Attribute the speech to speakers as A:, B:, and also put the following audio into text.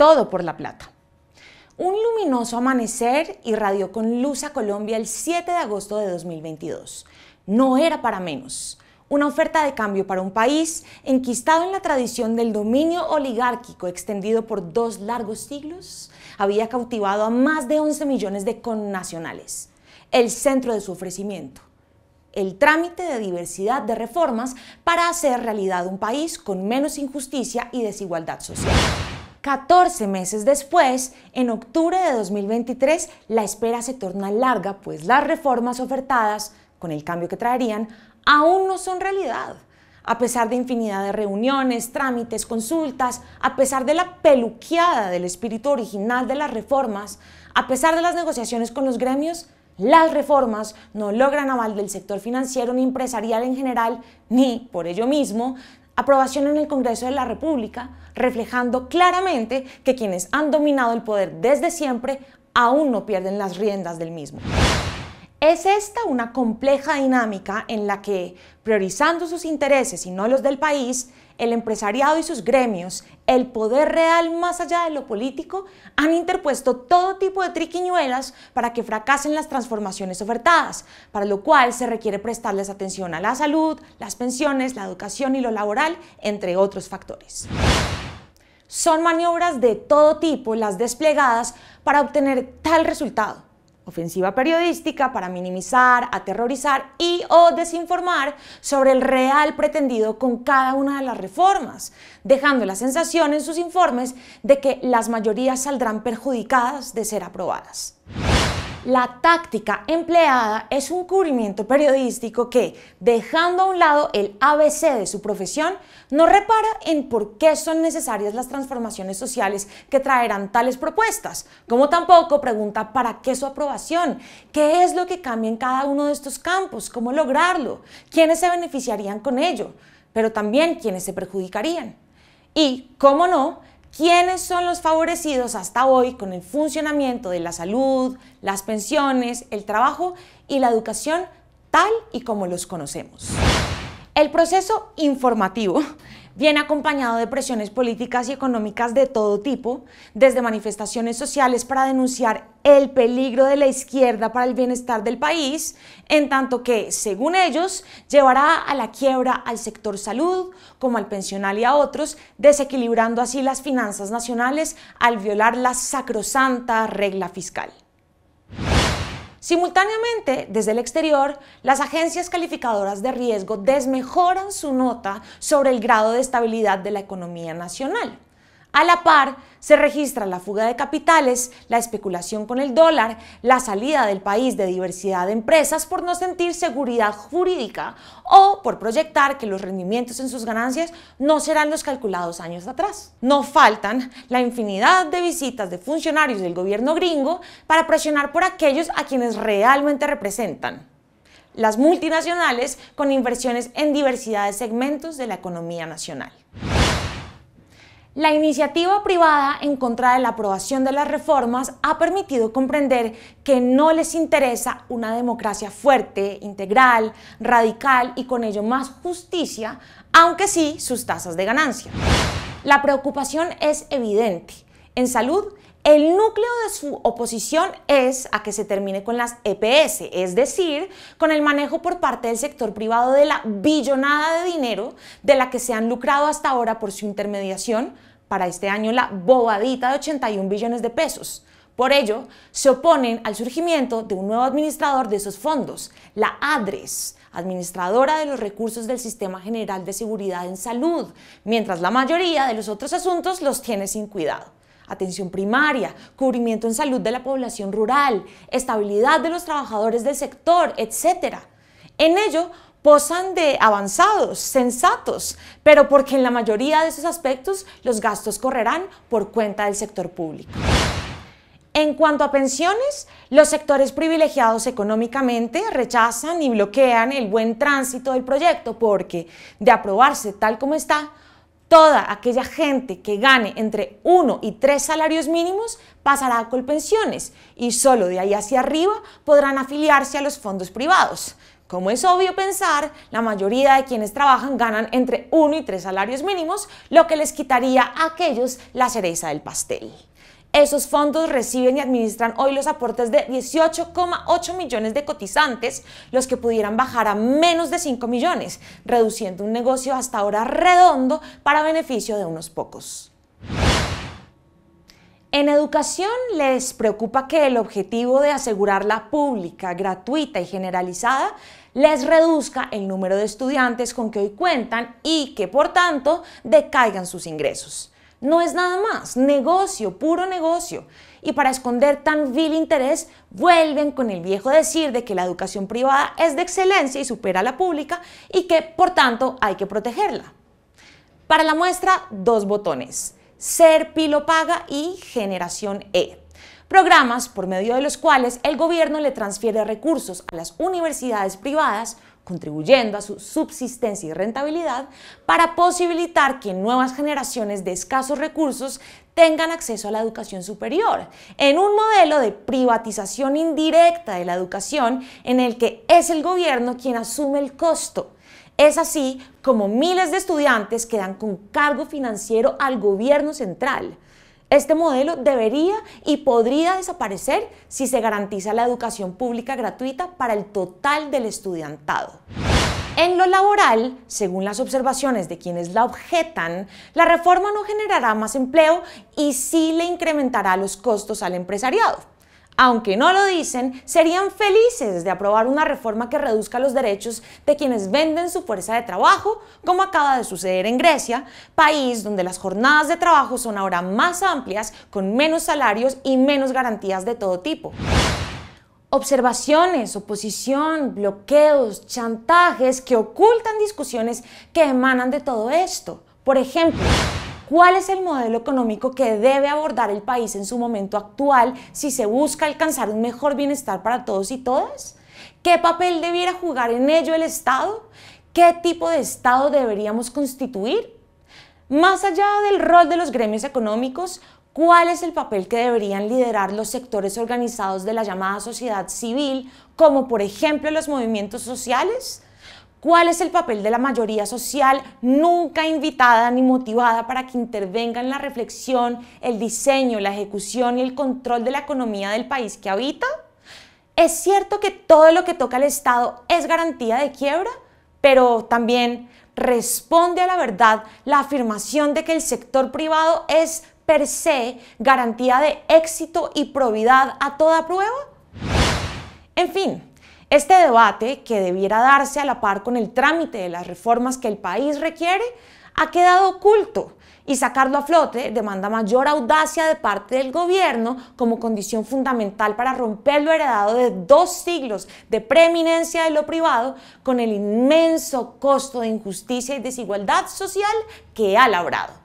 A: todo por la plata. Un luminoso amanecer irradió con luz a Colombia el 7 de agosto de 2022. No era para menos. Una oferta de cambio para un país enquistado en la tradición del dominio oligárquico extendido por dos largos siglos había cautivado a más de 11 millones de connacionales. El centro de su ofrecimiento. El trámite de diversidad de reformas para hacer realidad un país con menos injusticia y desigualdad social. 14 meses después, en octubre de 2023, la espera se torna larga, pues las reformas ofertadas, con el cambio que traerían, aún no son realidad. A pesar de infinidad de reuniones, trámites, consultas, a pesar de la peluqueada del espíritu original de las reformas, a pesar de las negociaciones con los gremios, las reformas no logran aval del sector financiero ni empresarial en general, ni, por ello mismo, aprobación en el Congreso de la República, reflejando claramente que quienes han dominado el poder desde siempre aún no pierden las riendas del mismo. Es esta una compleja dinámica en la que, priorizando sus intereses y no los del país, el empresariado y sus gremios, el poder real más allá de lo político, han interpuesto todo tipo de triquiñuelas para que fracasen las transformaciones ofertadas, para lo cual se requiere prestarles atención a la salud, las pensiones, la educación y lo laboral, entre otros factores. Son maniobras de todo tipo las desplegadas para obtener tal resultado ofensiva periodística para minimizar, aterrorizar y o desinformar sobre el real pretendido con cada una de las reformas, dejando la sensación en sus informes de que las mayorías saldrán perjudicadas de ser aprobadas. La táctica empleada es un cubrimiento periodístico que, dejando a un lado el ABC de su profesión, no repara en por qué son necesarias las transformaciones sociales que traerán tales propuestas, como tampoco pregunta para qué su aprobación, qué es lo que cambia en cada uno de estos campos, cómo lograrlo, quiénes se beneficiarían con ello, pero también quiénes se perjudicarían. Y, cómo no, ¿Quiénes son los favorecidos hasta hoy con el funcionamiento de la salud, las pensiones, el trabajo y la educación tal y como los conocemos? El proceso informativo viene acompañado de presiones políticas y económicas de todo tipo, desde manifestaciones sociales para denunciar el peligro de la izquierda para el bienestar del país, en tanto que, según ellos, llevará a la quiebra al sector salud, como al pensional y a otros, desequilibrando así las finanzas nacionales al violar la sacrosanta regla fiscal. Simultáneamente, desde el exterior, las agencias calificadoras de riesgo desmejoran su nota sobre el grado de estabilidad de la economía nacional. A la par, se registra la fuga de capitales, la especulación con el dólar, la salida del país de diversidad de empresas por no sentir seguridad jurídica o por proyectar que los rendimientos en sus ganancias no serán los calculados años atrás. No faltan la infinidad de visitas de funcionarios del gobierno gringo para presionar por aquellos a quienes realmente representan las multinacionales con inversiones en diversidad de segmentos de la economía nacional. La iniciativa privada en contra de la aprobación de las reformas ha permitido comprender que no les interesa una democracia fuerte, integral, radical y con ello más justicia, aunque sí sus tasas de ganancia. La preocupación es evidente. En salud, el núcleo de su oposición es a que se termine con las EPS, es decir, con el manejo por parte del sector privado de la billonada de dinero de la que se han lucrado hasta ahora por su intermediación, para este año la bobadita de 81 billones de pesos. Por ello, se oponen al surgimiento de un nuevo administrador de esos fondos, la ADRES, administradora de los recursos del Sistema General de Seguridad en Salud, mientras la mayoría de los otros asuntos los tiene sin cuidado atención primaria, cubrimiento en salud de la población rural, estabilidad de los trabajadores del sector, etc. En ello, posan de avanzados, sensatos, pero porque en la mayoría de esos aspectos los gastos correrán por cuenta del sector público. En cuanto a pensiones, los sectores privilegiados económicamente rechazan y bloquean el buen tránsito del proyecto porque, de aprobarse tal como está, toda aquella gente que gane entre uno y tres salarios mínimos pasará a Colpensiones y solo de ahí hacia arriba podrán afiliarse a los fondos privados, Como es obvio pensar, la mayoría de quienes trabajan ganan entre 1 y 3 salarios mínimos, lo que les quitaría a aquellos la cereza del pastel. Esos fondos reciben y administran hoy los aportes de 18,8 millones de cotizantes, los que pudieran bajar a menos de 5 millones, reduciendo un negocio hasta ahora redondo para beneficio de unos pocos. En educación les preocupa que el objetivo de asegurarla pública, gratuita y generalizada les reduzca el número de estudiantes con que hoy cuentan y que por tanto decaigan sus ingresos. No es nada más, negocio, puro negocio. Y para esconder tan vil interés, vuelven con el viejo decir de que la educación privada es de excelencia y supera a la pública y que por tanto hay que protegerla. Para la muestra, dos botones, Ser Pilo Paga y Generación E programas por medio de los cuales el gobierno le transfiere recursos a las universidades privadas contribuyendo a su subsistencia y rentabilidad para posibilitar que nuevas generaciones de escasos recursos tengan acceso a la educación superior, en un modelo de privatización indirecta de la educación en el que es el gobierno quien asume el costo. Es así como miles de estudiantes quedan con cargo financiero al gobierno central. Este modelo debería y podría desaparecer si se garantiza la educación pública gratuita para el total del estudiantado. En lo laboral, según las observaciones de quienes la objetan, la reforma no generará más empleo y sí le incrementará los costos al empresariado aunque no lo dicen, serían felices de aprobar una reforma que reduzca los derechos de quienes venden su fuerza de trabajo, como acaba de suceder en Grecia, país donde las jornadas de trabajo son ahora más amplias, con menos salarios y menos garantías de todo tipo. Observaciones, oposición, bloqueos, chantajes que ocultan discusiones que emanan de todo esto. Por ejemplo, ¿Cuál es el modelo económico que debe abordar el país en su momento actual si se busca alcanzar un mejor bienestar para todos y todas? ¿Qué papel debiera jugar en ello el Estado? ¿Qué tipo de Estado deberíamos constituir? Más allá del rol de los gremios económicos, ¿cuál es el papel que deberían liderar los sectores organizados de la llamada sociedad civil, como por ejemplo los movimientos sociales? ¿Cuál es el papel de la mayoría social nunca invitada ni motivada para que intervenga en la reflexión, el diseño, la ejecución y el control de la economía del país que habita? Es cierto que todo lo que toca al Estado es garantía de quiebra, pero también responde a la verdad la afirmación de que el sector privado es per se garantía de éxito y probidad a toda prueba. En fin, este debate, que debiera darse a la par con el trámite de las reformas que el país requiere, ha quedado oculto y sacarlo a flote demanda mayor audacia de parte del gobierno como condición fundamental para romper lo heredado de dos siglos de preeminencia de lo privado con el inmenso costo de injusticia y desigualdad social que ha labrado.